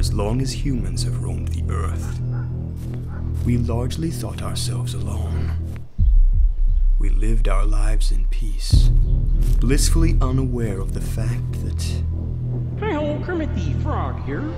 as long as humans have roamed the earth, we largely thought ourselves alone. We lived our lives in peace, blissfully unaware of the fact that Hi, old Kermit the Frog here.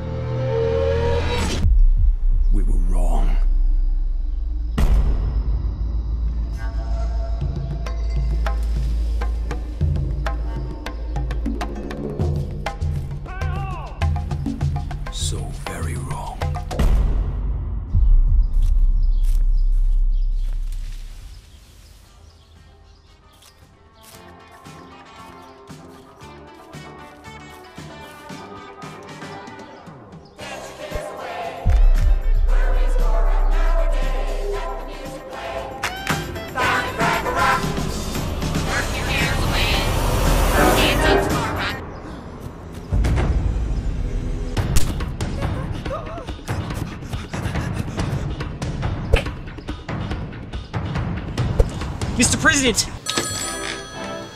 Mr. President,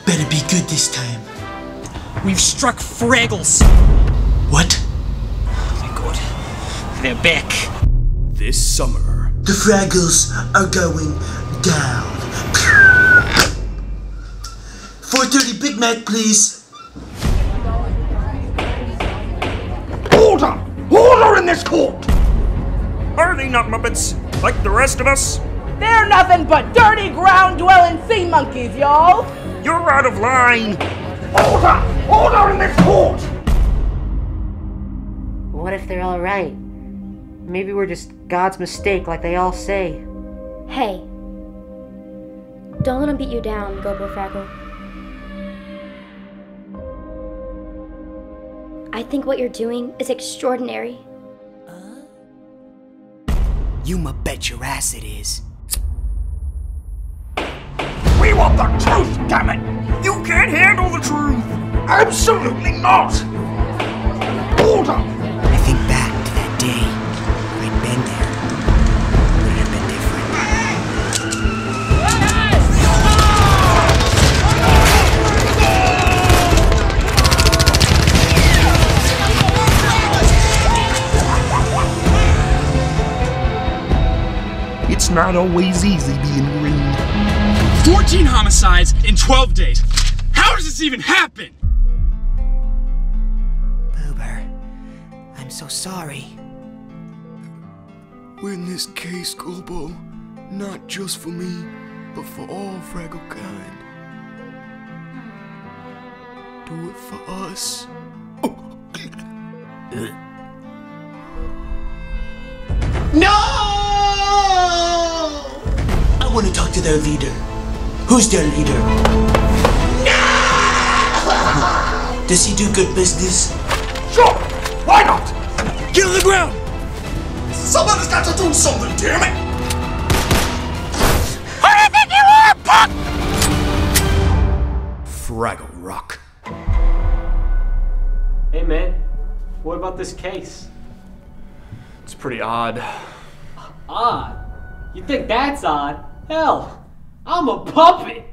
Better be good this time. we've struck Fraggles. What? Oh my god. They're back. This summer, The Fraggles are going down. 430 Big Mac, please. Order! Order in this court! Are they not Muppets, like the rest of us? They're nothing but dirty ground dwelling sea monkeys, y'all. You're out of line! Order! Order in this court! What if they're alright? Maybe we're just God's mistake, like they all say. Hey. Don't let him beat you down, Gobo Fraggle. I think what you're doing is extraordinary. You ma bet your ass it is. Want the truth, damn it! You can't handle the truth! Absolutely not! Order! I think back to that day. I'd been there. Would it have been different? It's not always easy being green. 14 homicides in 12 days. How does this even happen? Boober, I'm so sorry. win this case, Gobo, not just for me, but for all Fraggle kind. Do it for us. Oh. No! I want to talk to their leader. Who's their leader? Does he do good business? Sure! Why not? Get on the ground! Somebody's got to do something, damn it! Fraggle Rock. Hey man, what about this case? It's pretty odd. Odd? You think that's odd? Hell, I'm a puppet!